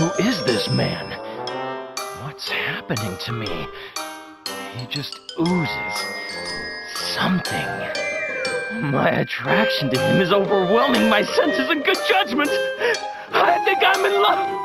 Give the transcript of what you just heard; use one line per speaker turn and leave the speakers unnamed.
Who is this man? What's happening to me? He just oozes something. My attraction to him is overwhelming my senses and good judgment. I think I'm in love.